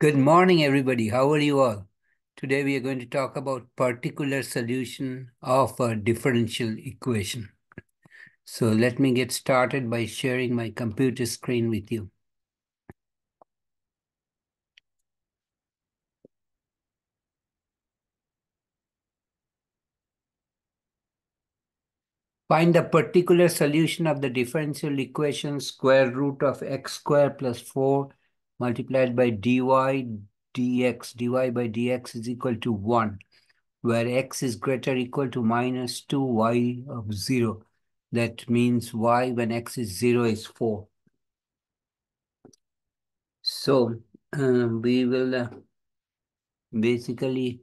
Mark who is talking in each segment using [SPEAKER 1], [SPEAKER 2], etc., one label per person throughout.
[SPEAKER 1] Good morning, everybody. How are you all? Today we are going to talk about particular solution of a differential equation. So let me get started by sharing my computer screen with you. Find the particular solution of the differential equation square root of x squared plus 4 multiplied by dy dx. dy by dx is equal to 1, where x is greater equal to minus 2y of 0. That means y when x is 0 is 4. So uh, we will uh, basically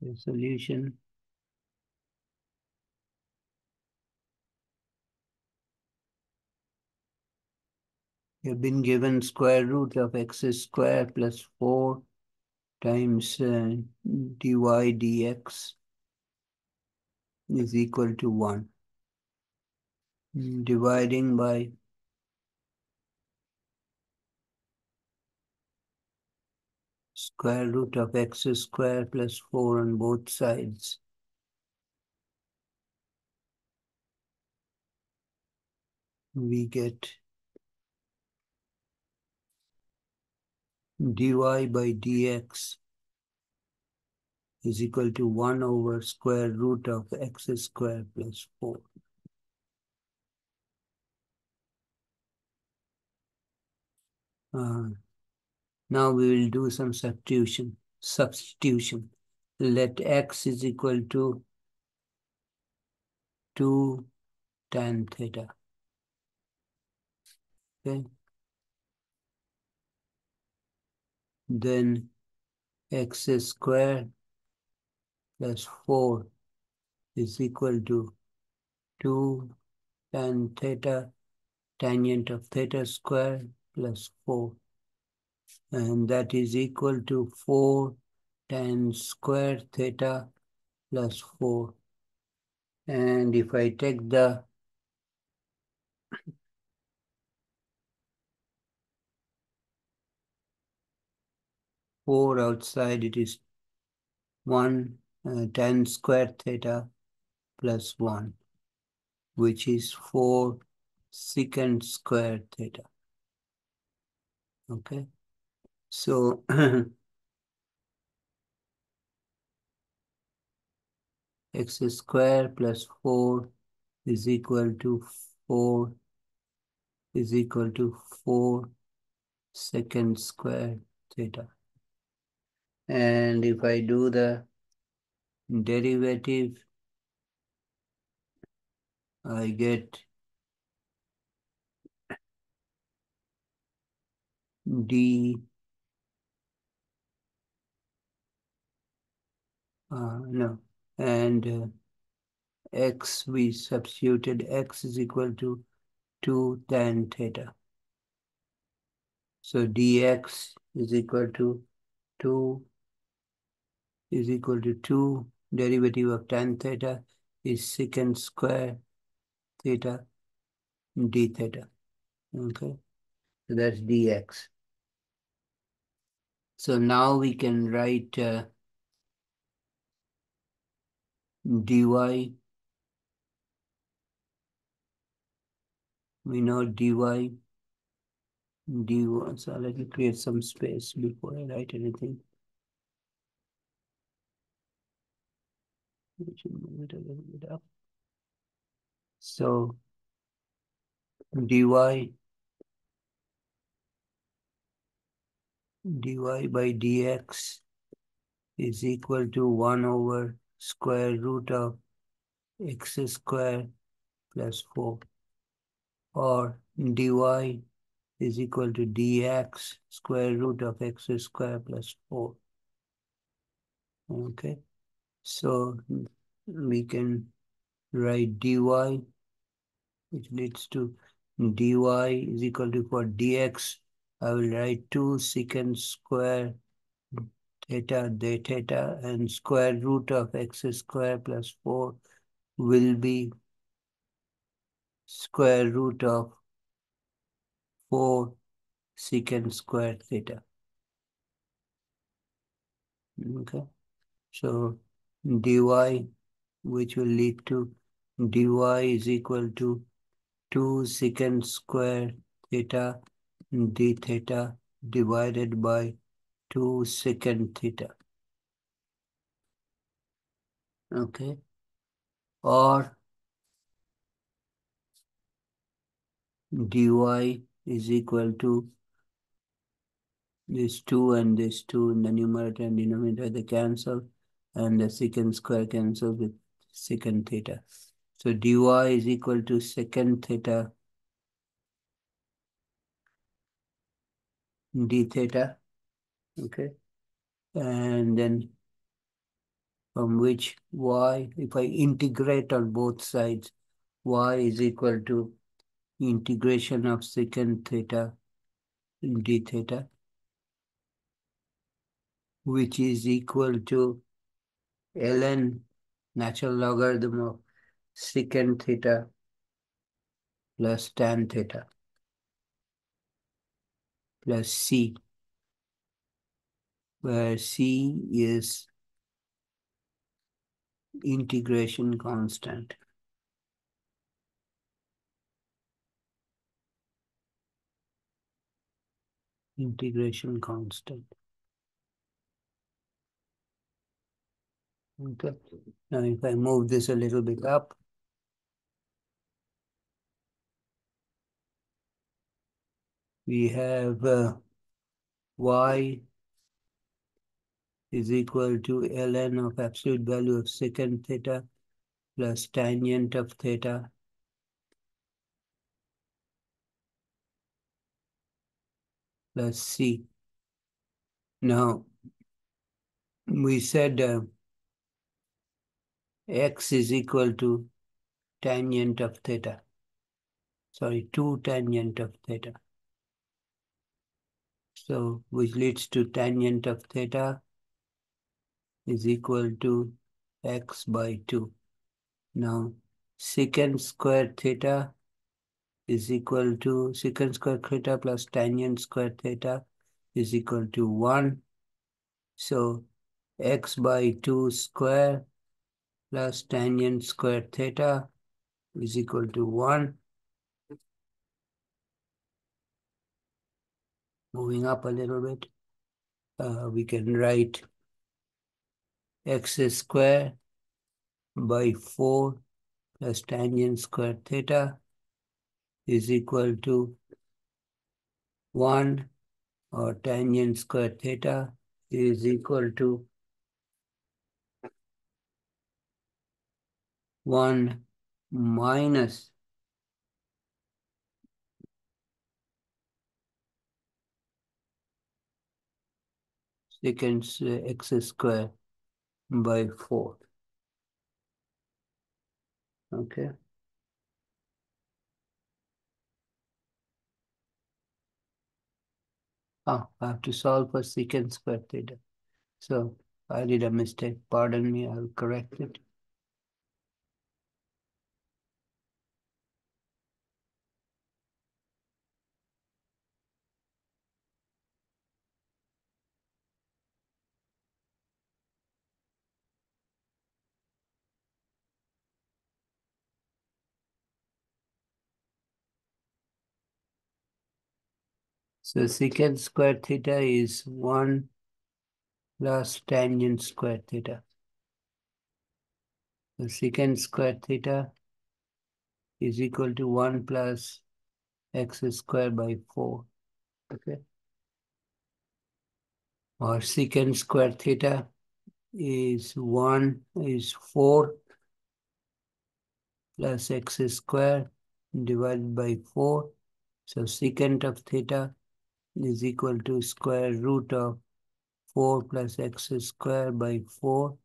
[SPEAKER 1] the solution You've been given square root of x squared plus 4 times uh, dy dx is equal to 1. Dividing by square root of x squared plus 4 on both sides. We get dy by dx is equal to 1 over square root of x squared plus 4. Uh, now we will do some substitution. Substitution. Let x is equal to 2 tan theta. Okay. Then x squared plus 4 is equal to 2 tan theta tangent of theta square plus 4 and that is equal to 4 tan square theta plus 4 and if I take the four outside, it is one uh, tan square theta plus one, which is four secant square theta. Okay, so x square plus 4 is equal to 4 is equal to 4 secant square theta. And if I do the derivative, I get d uh, no and uh, x we substituted x is equal to 2 tan theta. So dx is equal to 2 is equal to 2 derivative of tan theta is secant square theta d theta okay so that's dx so now we can write uh, dy. We know dy. dy. So let me create some space before I write anything. A little bit up. So dy dy by dx is equal to 1 over square root of x square plus 4 or dy is equal to dx square root of x square plus 4. Okay, so we can write dy which leads to dy is equal to for dx I will write 2 secant square theta d theta and square root of x square plus 4 will be square root of 4 secant square theta. Okay, so dy, which will lead to dy is equal to 2 secant square theta d theta divided by 2 secant theta. Okay, or dy is equal to this 2 and this 2 in the numerator and denominator, they cancel, and the secant square cancels with secant theta. So dy is equal to secant theta d theta, okay? And then from which y, if I integrate on both sides, y is equal to integration of secant theta d theta which is equal to ln natural logarithm of secant theta plus tan theta plus c, where c is integration constant. Integration constant. Okay. Now, if I move this a little bit up, we have uh, y is equal to ln of absolute value of secant theta plus tangent of theta plus c. Now, we said uh, x is equal to tangent of theta. Sorry, 2 tangent of theta. So, which leads to tangent of theta is equal to x by 2. Now, secant square theta is equal to secant square theta plus tangent square theta is equal to 1. So, x by 2 square plus tangent square theta is equal to 1. Moving up a little bit, uh, we can write x square by 4 plus tangent square theta is equal to 1 or tangent square theta is equal to 1 minus secant x square by 4. Okay. Ah, I have to solve for secant square theta. So I did a mistake. Pardon me, I'll correct it. So secant square theta is 1 plus tangent square theta. So secant square theta is equal to 1 plus x square by 4. Okay. Or secant square theta is 1 is 4 plus x square divided by 4. So secant of theta is equal to square root of 4 plus x square by 4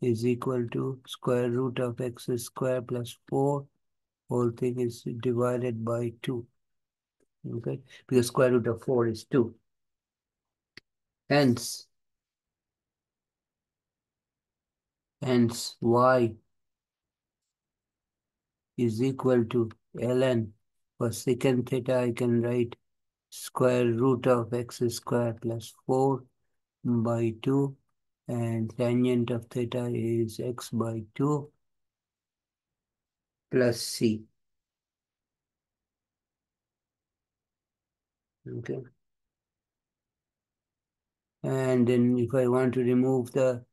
[SPEAKER 1] is equal to square root of x square plus 4 whole thing is divided by 2 okay? Because square root of 4 is 2 hence hence y is equal to ln. For secant theta, I can write square root of x square plus 4 by 2 and tangent of theta is x by 2 plus c. Okay. And then if I want to remove the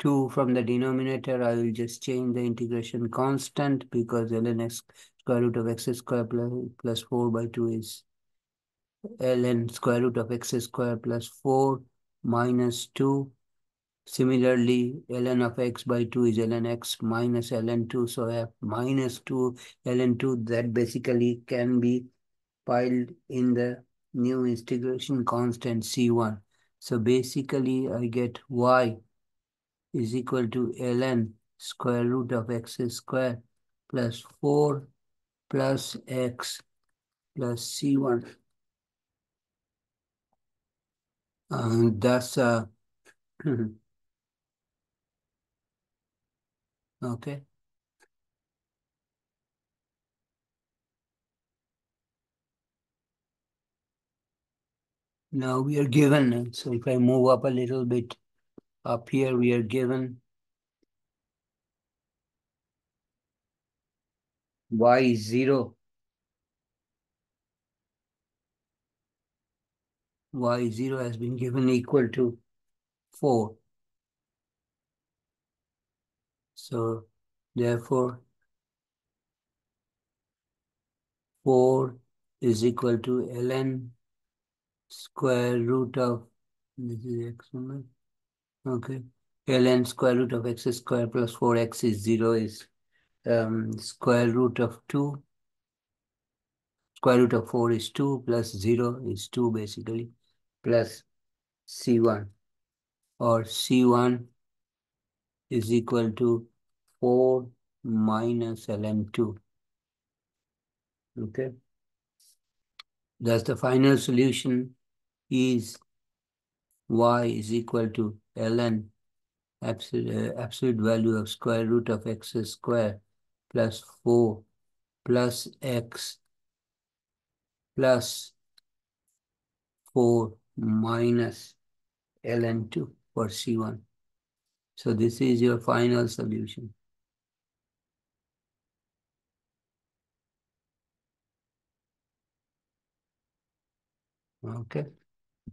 [SPEAKER 1] 2 from the denominator, I will just change the integration constant because ln x square root of x square plus, plus 4 by 2 is ln square root of x square plus 4 minus 2. Similarly, ln of x by 2 is ln x minus ln 2. So I have minus 2 ln 2 that basically can be piled in the new integration constant C1. So basically I get y is equal to ln square root of x square plus 4 plus x plus C1. And that's a, okay. Now we are given, so if I move up a little bit, up here we are given y is 0. y 0 has been given equal to 4. So therefore 4 is equal to ln square root of this is x number. Okay. ln square root of x square plus 4x is 0 is um, square root of 2. Square root of 4 is 2 plus 0 is 2 basically plus C1 or C1 is equal to 4 minus ln2. Okay. Thus the final solution is y is equal to ln absolute, uh, absolute value of square root of x square plus 4 plus x plus 4 minus ln2 for C1. So this is your final solution. Okay.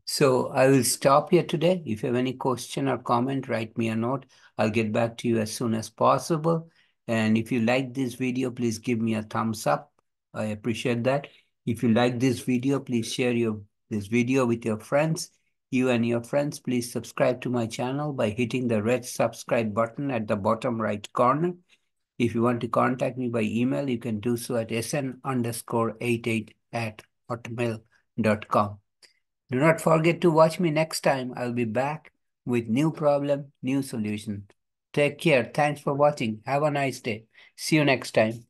[SPEAKER 1] So I will stop here today. If you have any question or comment, write me a note. I'll get back to you as soon as possible. And if you like this video, please give me a thumbs up. I appreciate that. If you like this video, please share your this video with your friends. You and your friends, please subscribe to my channel by hitting the red subscribe button at the bottom right corner. If you want to contact me by email, you can do so at sn underscore 88 at hotmail.com. Do not forget to watch me next time. I'll be back with new problem, new solution. Take care. Thanks for watching. Have a nice day. See you next time.